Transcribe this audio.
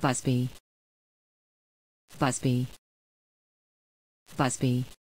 Busby. Busby. Busby.